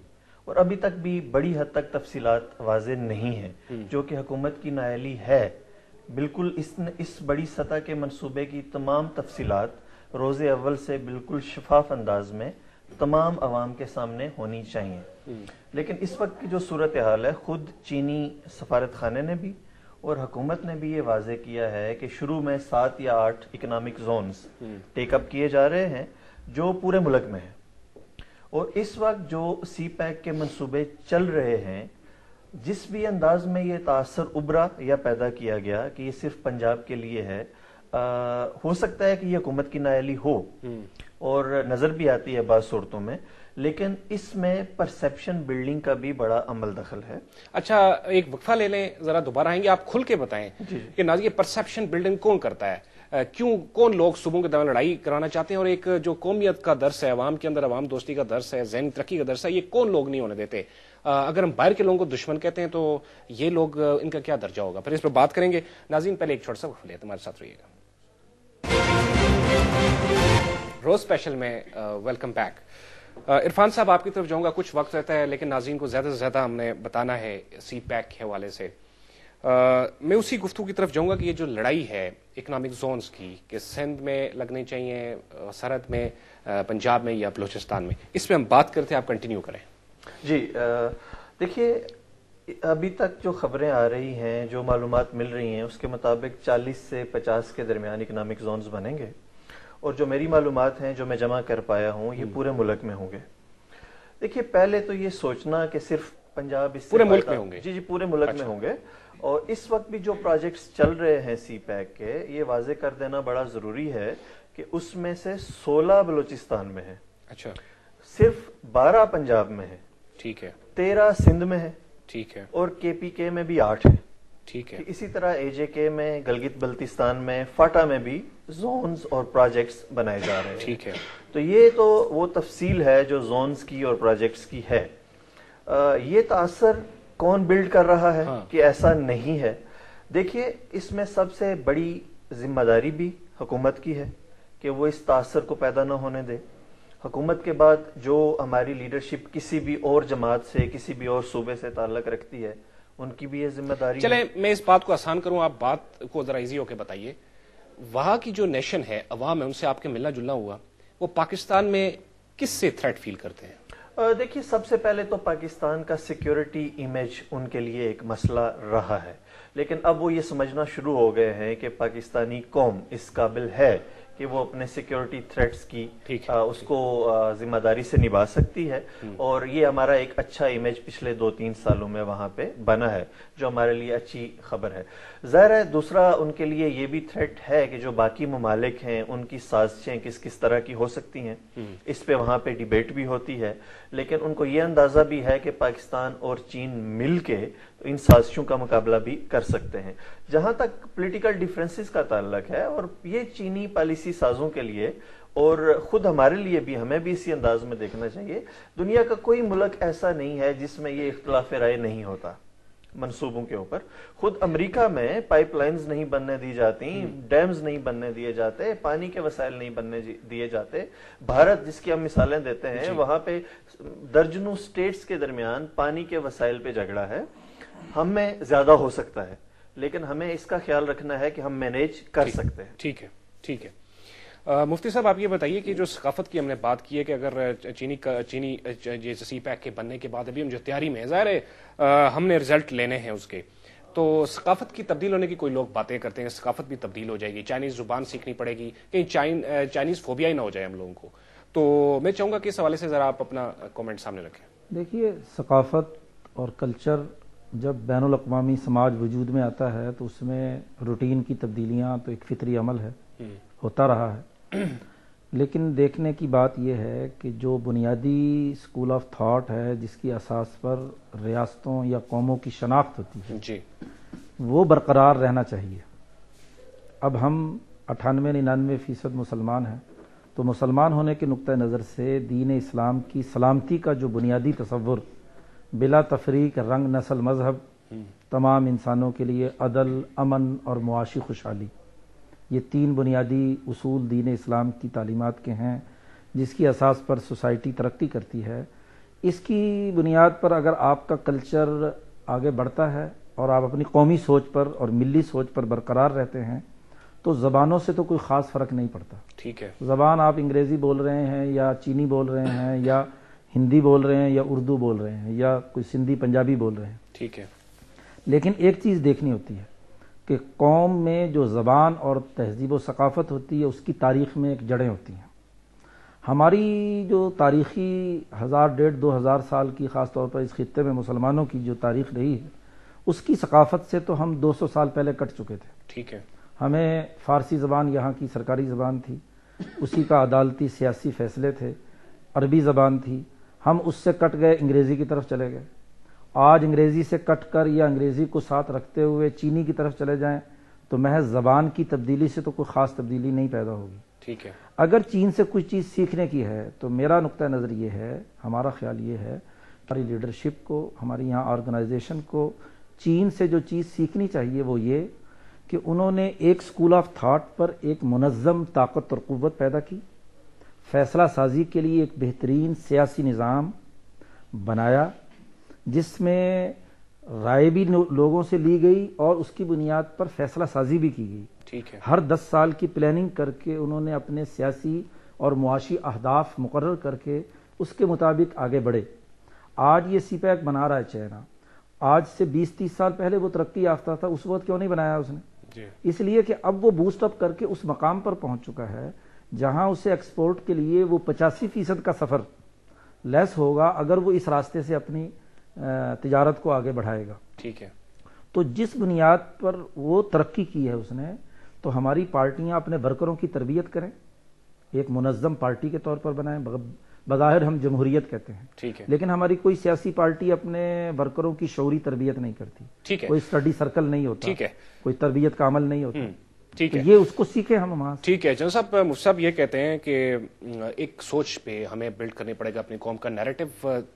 Speaker 5: और अभी तक भी बड़ी हद तक तफसीलात वाज नहीं है जो कि हुकूमत की नायली है। बिल्कुल इस इस बड़ी सतह के मनसूबे की तमाम तफसीलात रोज़ अव्वल से बिल्कुल शफाफ अंदाज में तमाम आवाम के सामने होनी चाहिए। लेकिन इस वक्त की जो सूरत हाल है खुद चीनी सफारत खाने ने भी और हकूमत ने भी ये वाजे किया है कि शुरू में सात या आठ इकोनॉमिक जोन्स टेकअप किए जा रहे हैं जो पूरे मुल्क में है। और इस वक्त जो सी पैक के मंसूबे चल रहे हैं जिस भी अंदाज में ये तासर उभरा या पैदा किया गया कि ये सिर्फ़ पंजाब के लिए है आ, हो सकता है कि ये हुकूमत की नायली हो और नज़र भी आती है बाज सूरतों में लेकिन इसमें परसेप्शन बिल्डिंग का भी बड़ा अमल दखल है।
Speaker 1: अच्छा एक वक्फा ले लें जरा दोबारा आएँगे आप खुल के बताएँ कि नाजी परसेप्शन बिल्डिंग कौन करता है? क्यों, कौन लोग सुबह के दौरान लड़ाई कराना चाहते हैं? और एक जो कौमियत का दर्स है अवाम के अंदर अवाम दोस्ती का दर्स है जैन तरक्की का दर्स है, ये कौन लोग नहीं होने देते? अगर हम बाहर के लोगों को दुश्मन कहते हैं तो ये लोग इनका क्या दर्जा होगा? फिर इस पर बात करेंगे। नाजीन पहले एक छोटा सा खुले हमारे साथ रहिएगा। रोज स्पेशल में वेलकम बैक इरफान साहब, आपकी तरफ़ जाऊँगा, कुछ वक्त रहता है, लेकिन नाजीन को ज़्यादा से ज़्यादा हमने बताना है सी पैक के हवाले से। मैं उसी गुफ्तु की तरफ़ जाऊँगा कि ये जो लड़ाई है इकोनॉमिक जोन्स की कि सिंध में लगनी चाहिए सरहद में पंजाब में या बलोचिस्तान में इस पर हम बात करते हैं आप कंटिन्यू करें।
Speaker 5: जी देखिए अभी तक जो खबरें आ रही हैं जो मालूम मिल रही हैं उसके मुताबिक 40 से 50 के दरमियान इकोनॉमिक जोन्स बनेंगे। और जो मेरी मालूम हैं जो मैं जमा कर पाया हूँ ये हम्म। पूरे मुल्क में होंगे। देखिए पहले तो ये सोचना कि सिर्फ़ पंजाब
Speaker 1: इस पूरे मुल्क में होंगे।
Speaker 5: जी जी पूरे मुल्क अच्छा। में होंगे। और इस वक्त भी जो प्रोजेक्ट्स चल रहे हैं सी पैक के ये वाजे कर देना बड़ा ज़रूरी है कि उसमें से 16 बलूचिस्तान में है।
Speaker 1: अच्छा।
Speaker 5: सिर्फ़ 12 पंजाब में है।
Speaker 1: ठीक है।
Speaker 5: तेरह सिंध में है।
Speaker 1: ठीक है।
Speaker 5: और केपीके में भी आठ है।
Speaker 1: ठीक है।
Speaker 5: इसी तरह एजेके में गलगित बल्तिस्तान में फाटा में भी जोन्स और प्रोजेक्ट्स बनाए जा रहे हैं।
Speaker 1: ठीक है।
Speaker 5: तो ये तो वो तफसील है जो जोन्स की और प्रोजेक्ट्स की है। आ, ये तासर कौन बिल्ड कर रहा है हाँ। कि ऐसा नहीं है? देखिए इसमें सबसे बड़ी ज़िम्मेदारी भी हुकूमत की है कि वो इस तासर को पैदा ना होने दे। हुकूमत के बाद जो हमारी लीडरशिप किसी भी और जमात से किसी भी और सूबे से ताल्लक रखती है उनकी भी ये ज़िम्मेदारी
Speaker 1: चले मैं इस बात को आसान करूँ आप बात को जरा इजी होकर बताइए। वहाँ की जो नेशन है अवाम है उनसे आपके मिलना जुलना हुआ। वो पाकिस्तान में किससे थ्रेट फील करते हैं?
Speaker 5: देखिए सबसे पहले तो पाकिस्तान का सिक्योरिटी इमेज उनके लिए एक मसला रहा है। लेकिन अब वो ये समझना शुरू हो गए हैं कि पाकिस्तानी कौम इस काबिल है कि वो अपने सिक्योरिटी थ्रेट्स की आ, उसको ज़िम्मेदारी से निभा सकती है। हम्म। और ये हमारा एक अच्छा इमेज पिछले दो तीन सालों में वहाँ पे बना है जो हमारे लिए अच्छी खबर है। ज़ाहिर है दूसरा उनके लिए ये भी थ्रेट है कि जो बाकी ममालिक हैं उनकी साजिशें किस किस तरह की हो सकती हैं। हम्म। इस पे वहाँ पे डिबेट भी होती है। लेकिन उनको ये अंदाज़ा भी है कि पाकिस्तान और चीन मिल के इन साजिशों का मुकाबला भी कर सकते हैं। जहाँ तक पोलिटिकल डिफ्रेंसिस का ताल्लक है और ये चीनी पॉलिसी साजों के लिए और खुद हमारे लिए भी, हमें भी इसी अंदाज में देखना चाहिए। दुनिया का कोई मुल्क ऐसा नहीं है जिसमें ये इख्तलाफ राय नहीं होता। मंसूबों के ऊपर। खुद अमेरिका में पाइपलाइंस नहीं बनने दी जाती डैम्स नहीं बनने दिए जाते पानी के वसाइल नहीं बनने दिए जाते। भारत जिसकी हम मिसालें देते हैं वहाँ पे दर्जनों स्टेट्स के दरमियान पानी के वसाइल पे झगड़ा है। हम में ज़्यादा हो सकता है लेकिन हमें इसका ख्याल रखना है कि हम मैनेज कर सकते हैं।
Speaker 1: ठीक है ठीक है। मुफ्ती साहब आप ये बताइए कि जो सकाफत की हमने बात की है कि अगर चीनी का चीनी जैसे सी पैक के बनने के बाद अभी हम जो तैयारी में ज़ाहिर है हमने रिज़ल्ट लेने हैं उसके। तो सकाफत की तब्दील होने की कोई लोग बातें करते हैं सकाफत भी तब्दील हो जाएगी चाइनीज़ ज़ुबान सीखनी पड़ेगी कहीं चाइन चाइनीज़ फोबिया ही ना हो जाए हम लोगों को। तो मैं चाहूँगा कि इस हवाले से जरा आप अपना कॉमेंट सामने रखें।
Speaker 4: देखिए सकाफत और कल्चर जब बैन अवी समाज वजूद में आता है तो उसमें रूटीन की तब्दीलियाँ तो एक फितरी अमल है हम्म। होता रहा है। लेकिन देखने की बात यह है कि जो बुनियादी स्कूल ऑफ़ थॉट है जिसकी असास पर रियासतों या कौमों की शनाख्त होती है
Speaker 1: जी।
Speaker 4: वो बरकरार रहना चाहिए। अब हम अठानवे निन्यानवे फ़ीसद मुसलमान हैं तो मुसलमान होने के नुक़ नज़र से दीन इस्लाम की सलामती का जो बुनियादी तस्वुर बिला तफरीक रंग नस्ल मज़हब तमाम इंसानों के लिए अदल अमन और मुआशी खुशहाली। ये तीन बुनियादी उसूल दीन इस्लाम की तालीमत के हैं जिसकी असास पर सोसाइटी तरक्की करती है। इसकी बुनियाद पर अगर आपका कल्चर आगे बढ़ता है और आप अपनी कौमी सोच पर और मिली सोच पर बरकरार रहते हैं तो ज़बानों से तो कोई ख़ास फ़र्क नहीं पड़ता।
Speaker 1: ठीक है।
Speaker 4: ज़बान आप अंग्रेज़ी बोल रहे हैं या चीनी बोल रहे हैं या हिंदी बोल रहे हैं या उर्दू बोल रहे हैं या कोई सिंधी पंजाबी बोल रहे हैं।
Speaker 1: ठीक है।
Speaker 4: लेकिन एक चीज़ देखनी होती है कि कौम में जो ज़बान और तहजीब व सकाफ़त होती है उसकी तारीख़ में एक जड़ें होती हैं। हमारी जो तारीख़ी हज़ार डेढ़ दो हज़ार साल की ख़ास तौर पर इस खत्े में मुसलमानों की जो तारीख़ रही है उसकी सकाफ़त से तो हम 200 साल पहले कट चुके थे।
Speaker 1: ठीक है।
Speaker 4: हमें फ़ारसी ज़बान यहाँ की सरकारी ज़बान थी उसी का अदालती सियासी फ़ैसले थे अरबी ज़बान थी हम उससे कट गए अंग्रेज़ी की तरफ़ चले गए। आज अंग्रेज़ी से कट कर या अंग्रेज़ी को साथ रखते हुए चीनी की तरफ़ चले जाएँ तो महज जबान की तब्दीली से तो कोई खास तब्दीली नहीं पैदा होगी।
Speaker 1: ठीक है।
Speaker 4: अगर चीन से कुछ चीज़ सीखने की है तो मेरा नुकता नज़र ये है हमारा ख्याल ये है हमारी लीडरशिप को हमारी यहाँ ऑर्गेनाइजेशन को चीन से जो चीज़ सीखनी चाहिए वो ये कि उन्होंने एक स्कूल ऑफ़ थॉट पर एक मुनज़म ताकत और क़वत पैदा की फैसला साजी के लिए एक बेहतरीन सियासी निज़ाम बनाया जिसमें राय भी लोगों से ली गई और उसकी बुनियाद पर फैसला साजी भी की गई।
Speaker 1: ठीक है।
Speaker 4: हर दस साल की प्लानिंग करके उन्होंने अपने सियासी और मुआशी अहदाफ मुकर करके उसके मुताबिक आगे बढ़े। आज ये सी पैक बना रहा है चाइना आज से 20-30 साल पहले वो तरक्की याफ्ता था उस वक्त क्यों नहीं बनाया उसने? इसलिए कि अब वो बूस्ट अप करके उस मकाम पर पहुँच चुका है जहाँ उसे एक्सपोर्ट के लिए वो पचासी फ़ीसद का सफ़र लेस होगा अगर वो इस रास्ते से अपनी तिजारत को आगे बढ़ाएगा।
Speaker 1: ठीक है।
Speaker 4: तो जिस बुनियाद पर वो तरक्की की है उसने तो हमारी पार्टियाँ अपने वर्करों की तरबियत करें। एक मुनज़म पार्टी के तौर पर बनाएँ बज़ाहिर हम जमहूरियत कहते हैं।
Speaker 1: ठीक है।
Speaker 4: लेकिन हमारी कोई सियासी पार्टी अपने वर्करों की शौरी तरबियत नहीं करती।
Speaker 1: ठीक है।
Speaker 4: कोई स्टडी सर्कल नहीं होता।
Speaker 1: ठीक है।
Speaker 4: कोई तरबियत का अमल नहीं होता। हम्म,
Speaker 1: ठीक
Speaker 4: तो
Speaker 1: है।
Speaker 4: ये उसको सीखे हम वहाँ
Speaker 1: ठीक है जन साहब मुफ़्त साहब ये कहते हैं कि एक सोच पे हमें बिल्ड करनी पड़ेगा अपनी कौम का नैरेटिव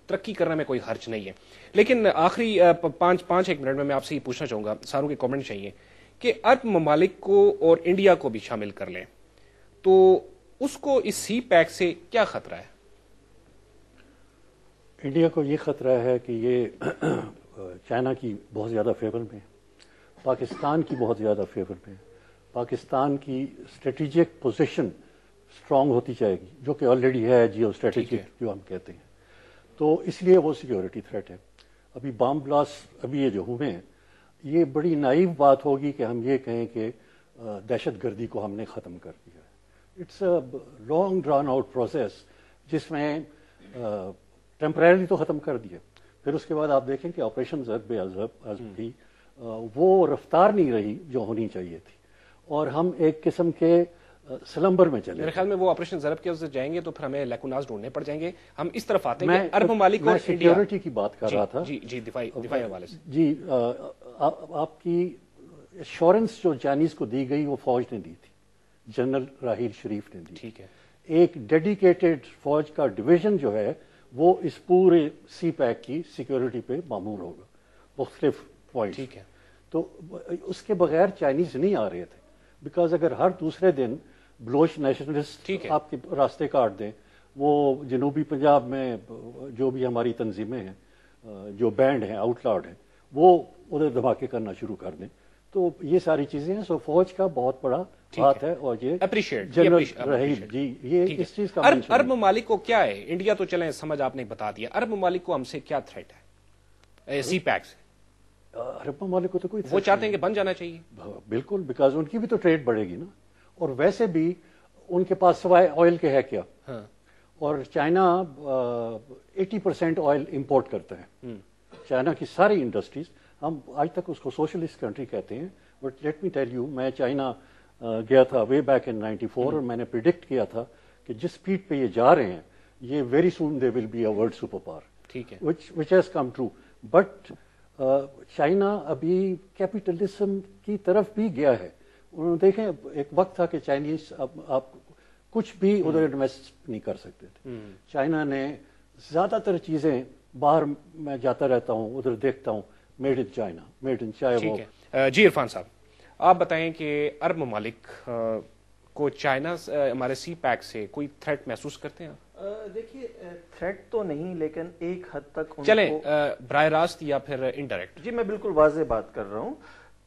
Speaker 1: तरक्की करने में कोई हर्ज नहीं है। लेकिन आखिरी पाँच पाँच एक मिनट में मैं आपसे ये पूछना चाहूँगा सारों के कमेंट चाहिए कि अरब ममालिक को और इंडिया को भी शामिल कर लें तो उसको इस सी पैक से क्या खतरा है?
Speaker 2: इंडिया को ये खतरा है कि ये चाइना की बहुत ज़्यादा फेवर में पाकिस्तान की बहुत ज़्यादा फेवर में पाकिस्तान की स्ट्रेटेजिक पोजीशन स्ट्रांग होती जाएगी जो कि ऑलरेडी है जियो स्ट्रेटेजिक जो हम कहते हैं। तो इसलिए वो सिक्योरिटी थ्रेट है। अभी बम ब्लास्ट अभी ये जो हुए हैं ये बड़ी नाइव बात होगी कि हम ये कहें कि दहशत गर्दी को हमने ख़त्म कर दिया है। It's a long drawn out process जिसमें टेम्परेली तो ख़त्म कर दिया। फिर उसके बाद आप देखें कि ऑपरेशन जरब अजब भी वो रफ्तार नहीं रही जो होनी चाहिए थी। और हम एक किस्म के सलम्बर में चले।
Speaker 1: मेरे ख्याल में वो ऑपरेशन जरब के से जाएँगे तो फिर हमें लेकुनाज ढूँढने पड़ जाएँगे। हम इस तरफ़ आते हैं अरब ममालिक और
Speaker 2: सिक्योरिटी की बात कर रहा था।
Speaker 1: जी जी दिफाई दिफाई हवाले से।
Speaker 2: जी आ, आ, आपकी एश्योरेंस जो चाइनीज़ को दी गई वो फौज ने दी थी। जनरल राहिल शरीफ ने दी
Speaker 1: ठीक है।
Speaker 2: एक डेडिकेटेड फौज का डिवीज़न जो है वो इस पूरे सी पैक की सिक्योरिटी पे मामूर होगा। मुख्तलिफ़ पॉइंट
Speaker 1: ठीक है।
Speaker 2: तो उसके बगैर चाइनीज़ नहीं आ रहे थे। बिकॉज़ अगर हर दूसरे दिन ब्लोच नेशनलिस्ट आपके रास्ते काट दें वो जनूबी पंजाब में जो भी हमारी तंजीमें हैं जो बैंड हैं आउटलाउड हैं वो उधर धमाके करना शुरू कर दें। तो ये सारी चीज़ें हैं सो फौज का बहुत बड़ा बात है। और ये
Speaker 1: अप्रिशिएट
Speaker 2: जनरल रहीम जी ये इस चीज़ का
Speaker 1: अरब अरब ममालिक को क्या है? इंडिया तो चले समझ आपने बता दिया। अरब ममालिक को हमसे क्या थ्रेट है? सी पैक से
Speaker 2: अरब ममालिक को तो कोई
Speaker 1: वो चाहते हैं कि बन जाना चाहिए।
Speaker 2: बिल्कुल बिकॉज़ उनकी भी तो ट्रेड बढ़ेगी ना। और वैसे भी उनके पास सवाए ऑयल के है क्या? हाँ। और China eighty percent oil import करता है। हम्म। चाइना की सारी इंडस्ट्रीज़ हम आज तक उसको सोशलिस्ट कंट्री कहते हैं। But let me tell you मैं चाइना गया था वे बैक इन 94 और मैंने प्रिडिक्ट किया था कि जिस स्पीड पे ये जा रहे हैं ये very soon they will be a world super power
Speaker 1: ठीक है।
Speaker 2: Which which has come true but China अभी कैपिटलिज्म की तरफ़ भी गया है। उन्होंने देखें एक वक्त था कि चाइनीज़ अब आप कुछ भी उधर इन्वेस्ट नहीं कर सकते थे। हम्म। चाइना ने ज़्यादातर चीज़ें बाहर मैं जाता रहता हूँ उधर देखता हूँ made in China made in China
Speaker 1: वो। जी इरफान साहब आप बताएँ कि अरब ममालिक को चाइना हमारे सी पैक से कोई थ्रेट महसूस करते हैं
Speaker 5: देखिए थ्रेट तो नहीं लेकिन एक हद तक
Speaker 1: चले बर रास्त या फिर इनडायरेक्ट
Speaker 5: जी मैं बिल्कुल वाजे बात कर रहा हूँ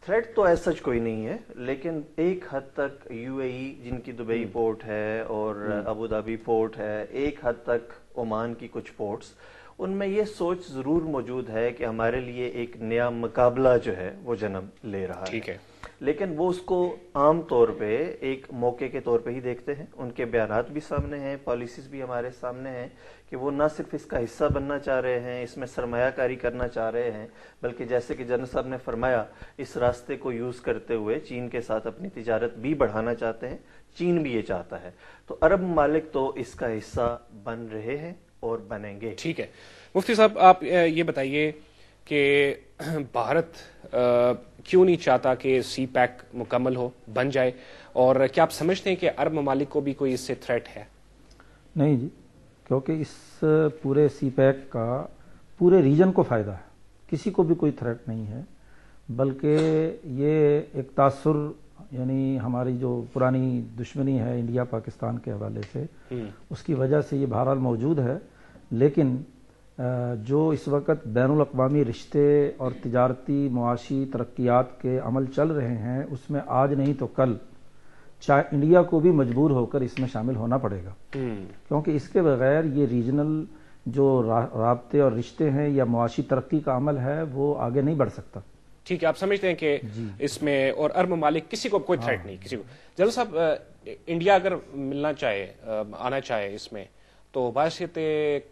Speaker 5: थ्रेट तो ऐसा सच कोई नहीं है लेकिन एक हद तक यूएई जिनकी दुबई पोर्ट हम्म। है और। अबू धाबी पोर्ट है एक हद तक ओमान की कुछ पोर्ट्स उनमें ये सोच ज़रूर मौजूद है कि हमारे लिए एक नया मुकाबला जो है वो जन्म ले रहा है
Speaker 1: ठीक है
Speaker 5: लेकिन वो उसको आम तौर पे एक मौके के तौर पे ही देखते हैं। उनके बयान भी सामने हैं पॉलिसीज़ भी हमारे सामने हैं कि वो ना सिर्फ़ इसका हिस्सा बनना चाह रहे हैं, इसमें सरमायाकारी करना चाह रहे हैं, बल्कि जैसे कि जनरल साहब ने फरमाया, इस रास्ते को यूज़ करते हुए चीन के साथ अपनी तिजारत भी बढ़ाना चाहते हैं, चीन भी ये चाहता है। तो अरब ममालिक तो इसका हिस्सा बन रहे हैं और बनेंगे।
Speaker 1: ठीक है। मुफ्ती साहब, आप ये बताइए कि भारत क्यों नहीं चाहता कि सी पैक मुकम्मल हो बन जाए? और क्या आप समझते हैं कि अरब ममालिक को भी कोई इससे थ्रेट है?
Speaker 4: नहीं जी क्योंकि इस पूरे सी पैक का पूरे रीजन को फ़ायदा है। किसी को भी कोई थ्रेट नहीं है बल्कि ये एक तासुर यानी हमारी जो पुरानी दुश्मनी है इंडिया पाकिस्तान के हवाले से हम्म। उसकी वजह से ये बहरहाल मौजूद है। लेकिन जो इस वक्त बैन अवी रिश्ते और तजारती मुआशी तरक्यात के अमल चल रहे हैं उसमें आज नहीं तो कल। चाहे इंडिया को भी मजबूर होकर इसमें शामिल होना पड़ेगा। हम्म। क्योंकि इसके बगैर ये रीजनल जो रबते और रिश्ते हैं या मुआशी तरक्की का अमल है वो आगे नहीं बढ़ सकता।
Speaker 1: ठीक है आप समझते हैं कि इसमें और अरब ममालिक किसी को कोई थ्रेट हाँ। नहीं किसी को। जल साहब इंडिया अगर मिलना चाहे आना चाहे इसमें तो बाशियत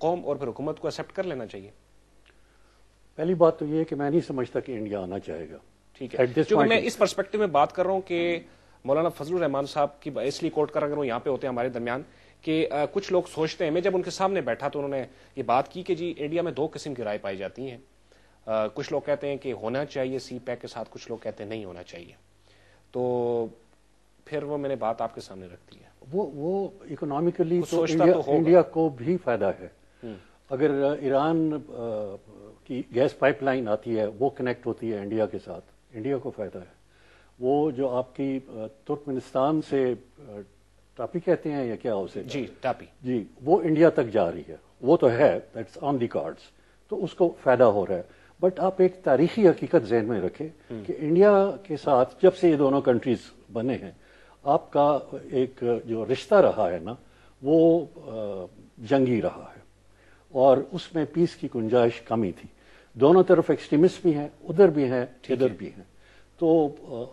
Speaker 1: कौम और फिर हुकूमत को एक्सेप्ट कर लेना चाहिए।
Speaker 2: पहली बात तो ये है कि मैं नहीं समझता कि इंडिया आना चाहेगा।
Speaker 1: ठीक है। क्योंकि मैं इस परस्पेक्टिव में बात कर रहा हूँ कि मौलाना फजल रहमान साहब की इसलिए कोर्ट कर अगर वो यहाँ पे होते हैं हमारे दरमियान कि कुछ लोग सोचते हैं। मैं जब उनके सामने बैठा तो उन्होंने ये बात की कि जी इंडिया में दो किस्म की राय पाई जाती हैं। कुछ लोग कहते हैं कि होना चाहिए सी पैक के साथ कुछ लोग कहते हैं नहीं होना चाहिए। तो फिर वो मैंने बात आपके सामने रख दी है।
Speaker 2: वो वो इकोनॉमिकली तो इंडिया, तो इंडिया को भी फ़ायदा है। हम्म। अगर ईरान की गैस पाइपलाइन आती है वो कनेक्ट होती है इंडिया के साथ। इंडिया को फ़ायदा है। वो जो आपकी तुर्कमेनिस्तान से टापी कहते हैं या क्या उसे?
Speaker 1: जी टापी
Speaker 2: जी वो इंडिया तक जा रही है। वो तो है दैट्स ऑन दी कार्ड्स तो उसको फ़ायदा हो रहा है। बट आप एक तारीखी हकीकत जहन में रखें हम्म। कि इंडिया के साथ जब से ये दोनों कंट्रीज़ बने हैं आपका एक जो रिश्ता रहा है ना वो जंगी रहा है। और उसमें पीस की गुंजाइश कमी थी। दोनों तरफ़ एक्सट्रीमिस्ट भी हैं उधर भी हैं इधर भी हैं। तो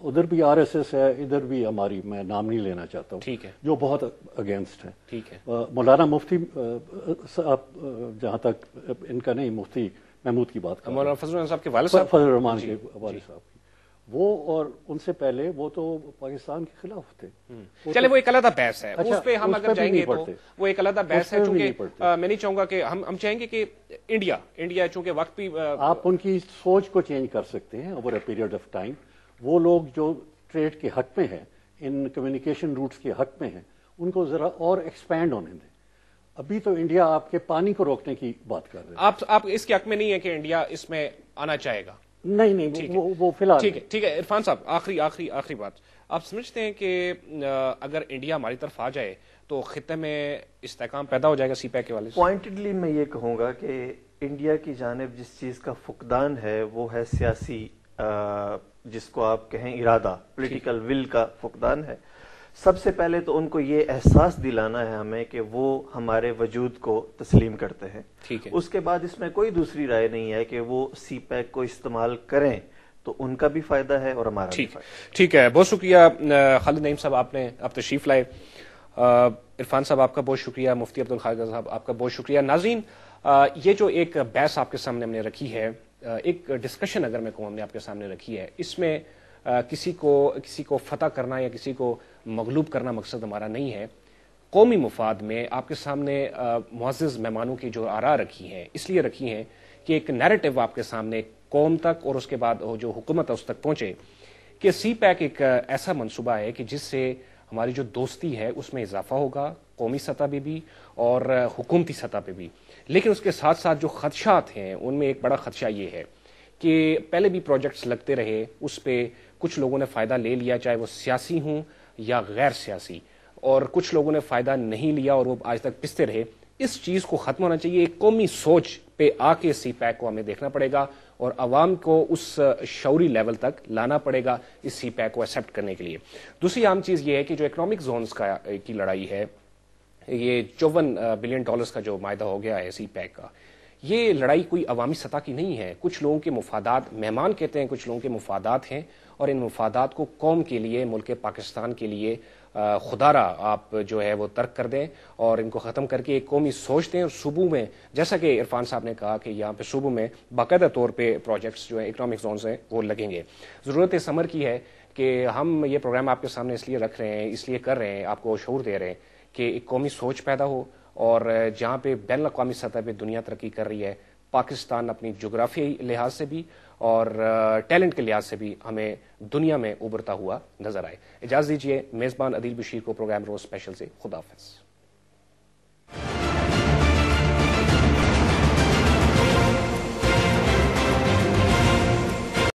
Speaker 2: उधर भी आरएसएस है इधर भी हमारी मैं नाम नहीं लेना चाहता हूँ।
Speaker 1: ठीक है।
Speaker 2: जो बहुत अगेंस्ट है।
Speaker 1: ठीक है।
Speaker 2: मौलाना मुफ्ती साहब जहाँ तक इनका नहीं मुफ्ती महमूद की बात कर
Speaker 1: मौलाना फजल साहब के वाले साहब? फजल
Speaker 2: रहमान के वाले साहब। वो और उनसे पहले वो तो पाकिस्तान के खिलाफ थे।
Speaker 1: हम्म। चले वो एक अलग बहस है। अच्छा, उस पे हम अगर जाएँगे तो वो एक अलग बहस है चूँकि मैं नहीं चाहूँगा कि हम हम चाहेंगे कि इंडिया इंडिया चूँकि वक्त भी
Speaker 2: आप उनकी सोच को चेंज कर सकते हैं over a period of time वो लोग जो ट्रेड के हक में है इन कम्युनिकेशन रूट्स के हक में है उनको जरा और एक्सपैंड होने दें। अभी तो इंडिया आपके पानी को रोकने की बात कर रहे हैं।
Speaker 1: आप आप इसके हक में नहीं है कि इंडिया इसमें आना चाहेगा।
Speaker 2: नहीं नहीं वो, वो फ़िलहाल
Speaker 1: ठीक है ठीक है इरफान साहब आखिरी आखिरी आखिरी बात। आप समझते हैं कि अगर इंडिया हमारी तरफ़ आ जाए तो खत्े में इस्तेकाम पैदा हो जाएगा सीपैक के वाले
Speaker 5: पॉइंटेडली मैं ये कहूँगा कि इंडिया की जानब जिस चीज़ का फुकदान है वो है सियासी जिसको आप कहें इरादा पोलिटिकल विल का फुकदान है। सबसे पहले तो उनको ये एहसास दिलाना है हमें कि वो हमारे वजूद को तस्लीम करते हैं।
Speaker 1: ठीक है।
Speaker 5: उसके बाद इसमें कोई दूसरी राय नहीं है कि वो सी पैक को इस्तेमाल करें तो उनका भी फ़ायदा है और हमारा
Speaker 1: ठीक। ठीक है बहुत शुक्रिया खालिद नईम साहब आपने आप तशरीफ़ लाए। इरफान साहब आपका बहुत शुक्रिया मुफ्ती अब्दुल खालिद साहब आपका बहुत शुक्रिया। नाजीन ये जो एक बहस आपके सामने हमने रखी है एक डिस्कशन अगर मैं कहूँ हमने आपके सामने रखी है इसमें किसी को किसी को फतह करना या किसी को मगलूब करना मकसद हमारा नहीं है। कौमी मुफाद में आपके सामने मुआज़ मेहमानों की जो आरा रखी हैं, इसलिए रखी हैं कि एक नैरेटिव आपके सामने कौम तक और उसके बाद जो हुकूमत है उस तक पहुँचे कि सी पैक एक ऐसा मनसूबा है कि जिससे हमारी जो दोस्ती है उसमें इजाफा होगा, कौमी सतह पर भी और हुकूमती सतह पर भी। लेकिन उसके साथ साथ जो खदशात हैं, उनमें एक बड़ा खदशा ये है कि पहले भी प्रोजेक्ट्स लगते रहे, उस पर कुछ लोगों ने फ़ायदा ले लिया, चाहे वो सियासी हों या गैर सियासी। और कुछ लोगों ने फ़ायदा नहीं लिया और वो आज तक पिसते रहे। इस चीज़ को ख़त्म होना चाहिए, एक कौमी सोच पे आके सी पैक को हमें देखना पड़ेगा और अवाम को उस शौरी लेवल तक लाना पड़ेगा इस सी पैक को एक्सेप्ट करने के लिए। दूसरी आम चीज़ ये है कि जो इकोनॉमिक जोन्स का की लड़ाई है, ये चौवन बिलियन डॉलर्स का जो मायदा हो गया है सी पैक का। ये लड़ाई कोई अवामी सतह की नहीं है। कुछ लोगों के मुफादात, मेहमान कहते हैं, कुछ लोगों के मुफादात हैं, और इन मुफादात को कौम के लिए, मुल्क पाकिस्तान के लिए खुदारा आप जो है वो तर्क कर दें और इनको ख़त्म करके एक कौमी सोच दें। और सूबों में, जैसा कि इरफान साहब ने कहा कि यहाँ पे सूबों में बाकायदा तौर पे प्रोजेक्ट्स जो है इकनॉमिक जोन हैं, वो लगेंगे। ज़रूरत इस समर की है कि हम ये प्रोग्राम आपके सामने इसलिए रख रहे हैं, इसलिए कर रहे हैं, आपको शूर दे रहे हैं कि एक कौमी सोच पैदा हो। और जहाँ पे बैन अवी सतह पर दुनिया तरक्की कर रही है, पाकिस्तान अपनी जोग्राफिया लिहाज से भी और टैलेंट के लिहाज से भी हमें दुनिया में उभरता हुआ नज़र आए। इजाज़त दीजिए मेजबान अदील बशीर को प्रोग्राम रोज स्पेशल से। खुदाफिज